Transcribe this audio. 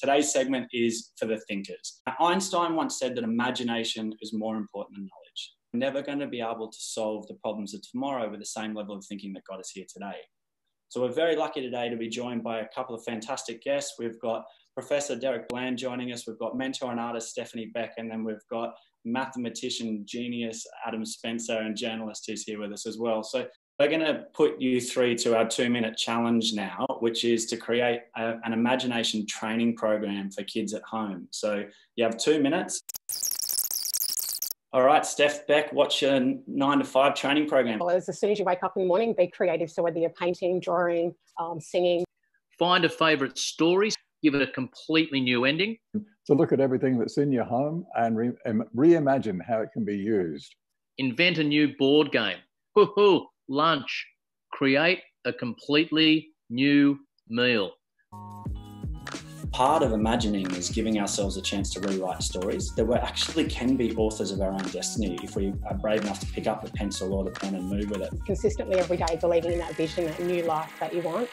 Today's segment is for the thinkers. Einstein once said that imagination is more important than knowledge. We're never going to be able to solve the problems of tomorrow with the same level of thinking that got us here today. So we're very lucky today to be joined by a couple of fantastic guests. We've got Professor Derek Bland joining us. We've got mentor and artist Stephanie Beck, and then we've got mathematician genius Adam Spencer and journalist who's here with us as well. So we're going to put you three to our two minute challenge now, which is to create a, an imagination training program for kids at home. So you have two minutes. All right, Steph Beck, what's your nine to five training program? Well, as soon as you wake up in the morning, be creative. So whether you're painting, drawing, um, singing. Find a favourite story, give it a completely new ending. So look at everything that's in your home and re- reimagine how it can be used. Invent a new board game. Hoo-hoo lunch, create a completely new meal. Part of imagining is giving ourselves a chance to rewrite stories that we actually can be authors of our own destiny if we are brave enough to pick up the pencil or the pen and move with it. Consistently every day believing in that vision, that new life that you want.